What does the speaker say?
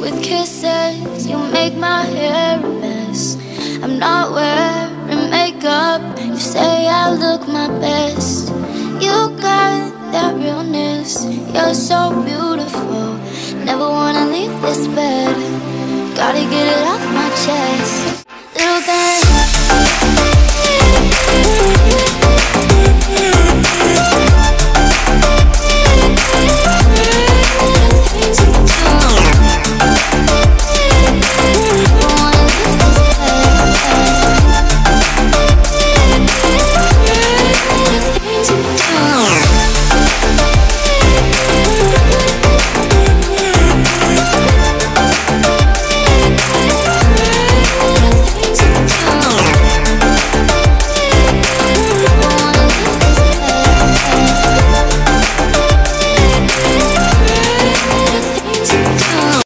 with kisses. You make my hair a mess. I'm not wearing makeup. You say I look my best. You got that realness. You're so beautiful. Never wanna leave this bed. Gotta get it off